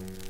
Mm-hmm.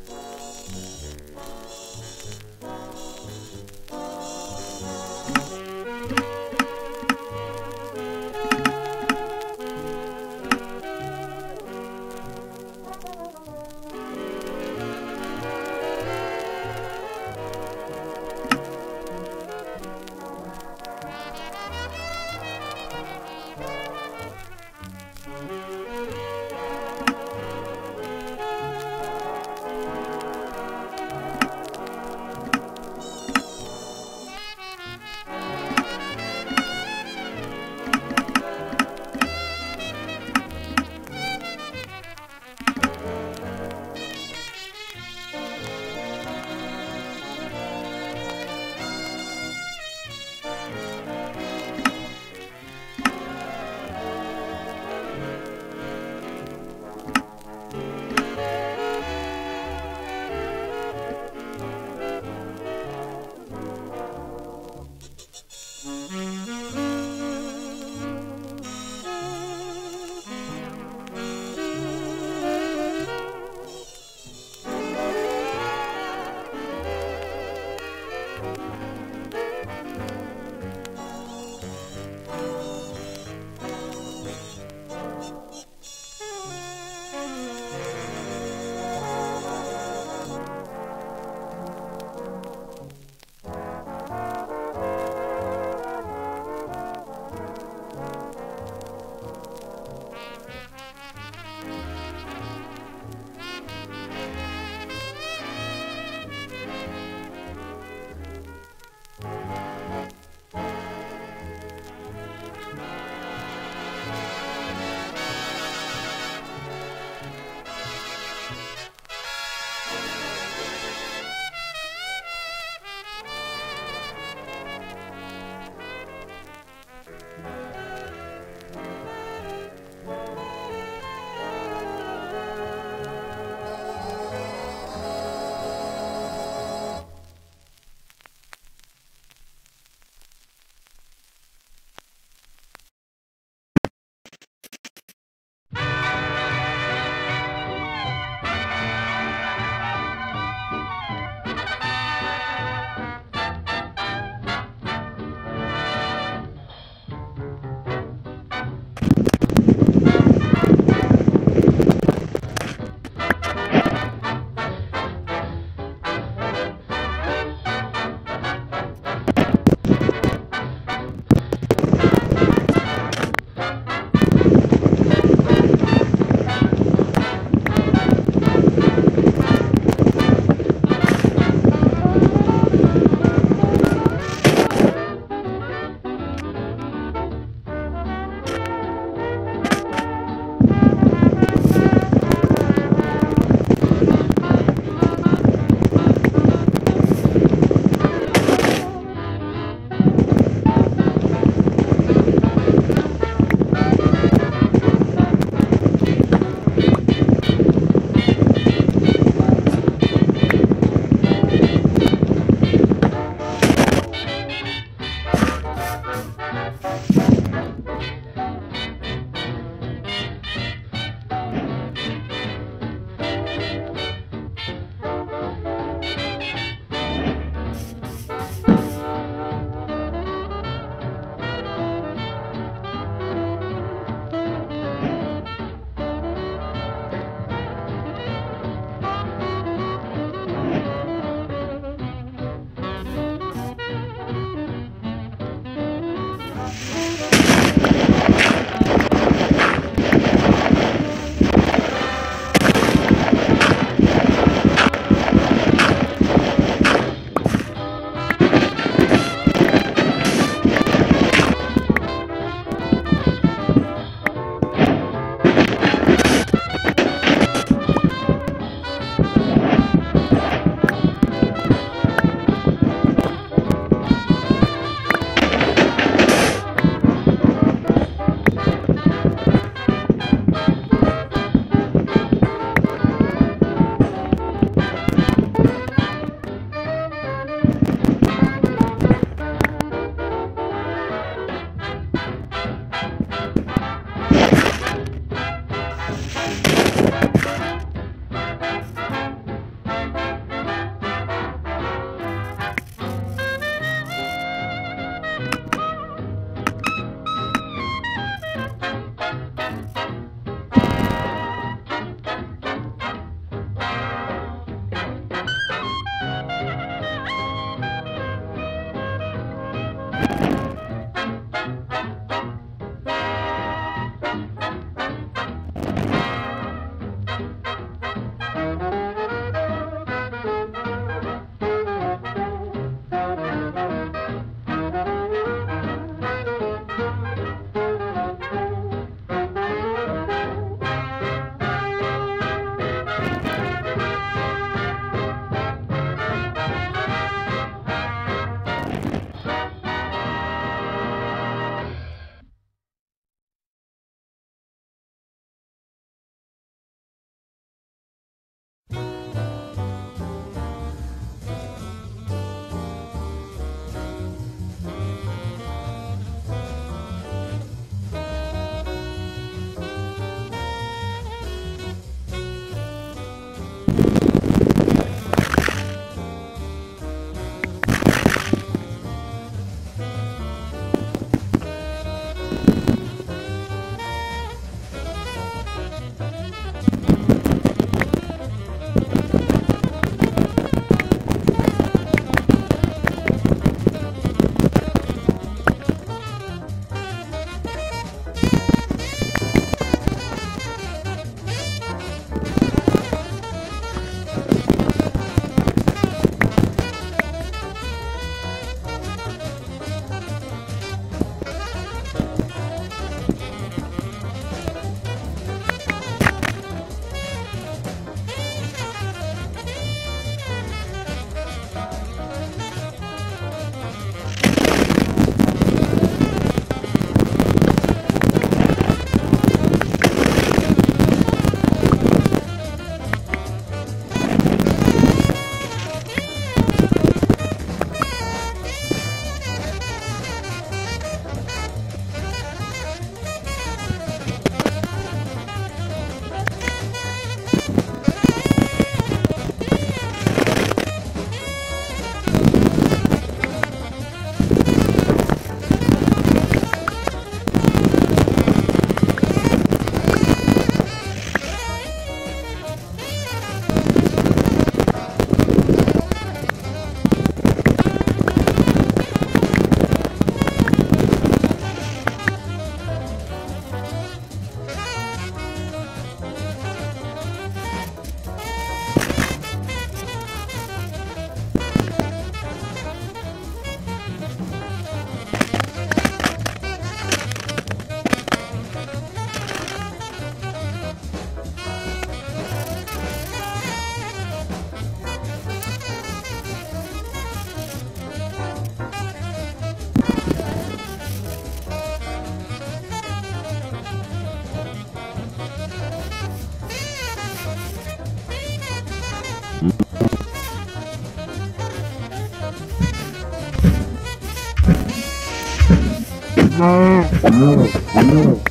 no, no.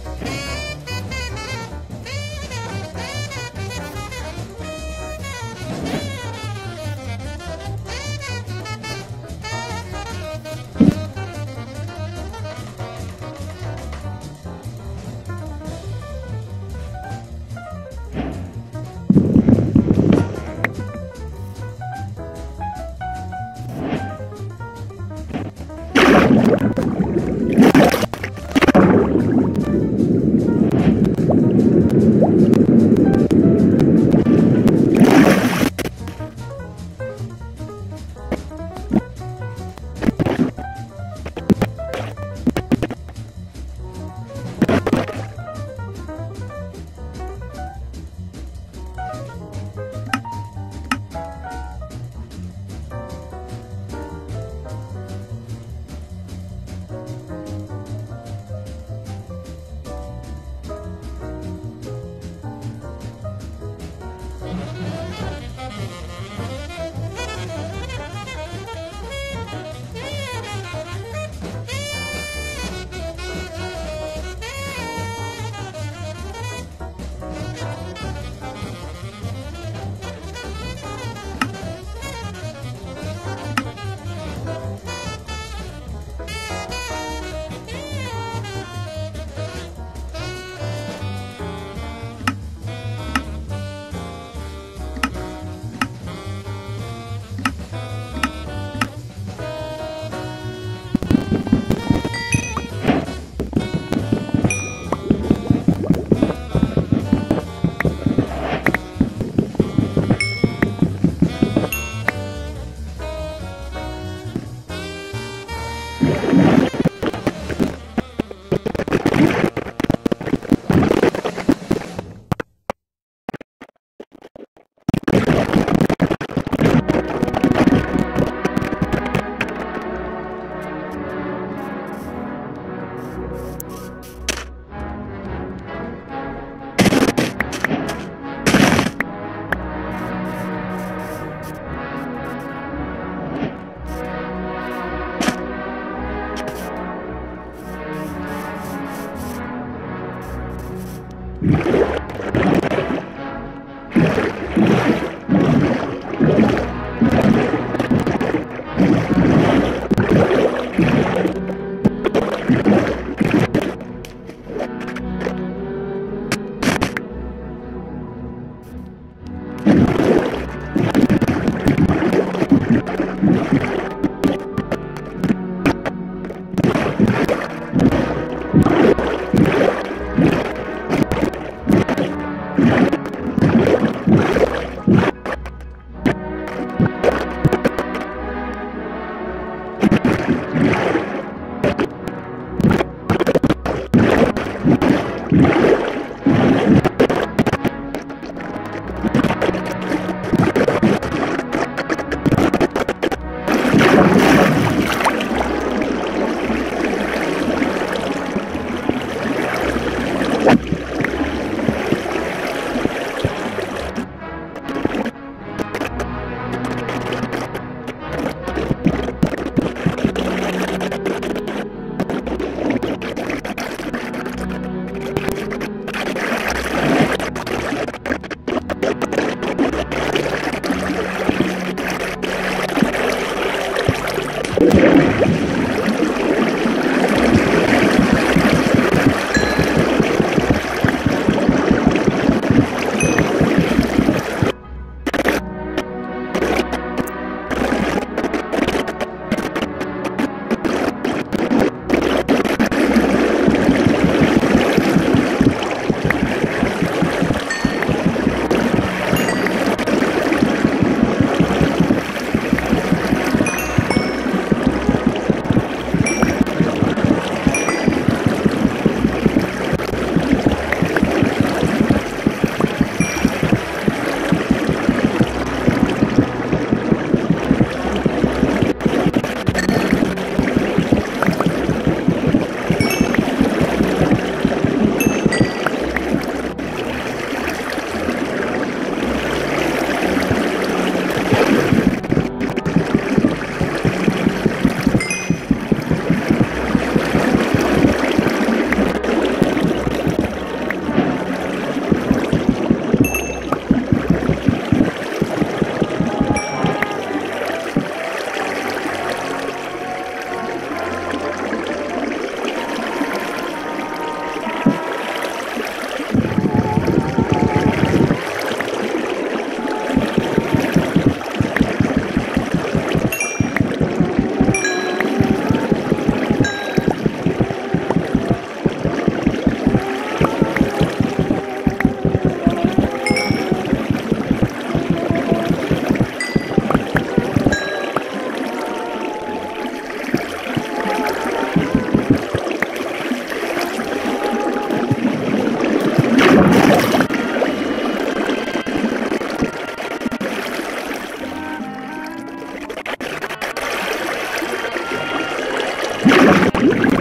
you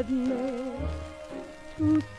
is madness to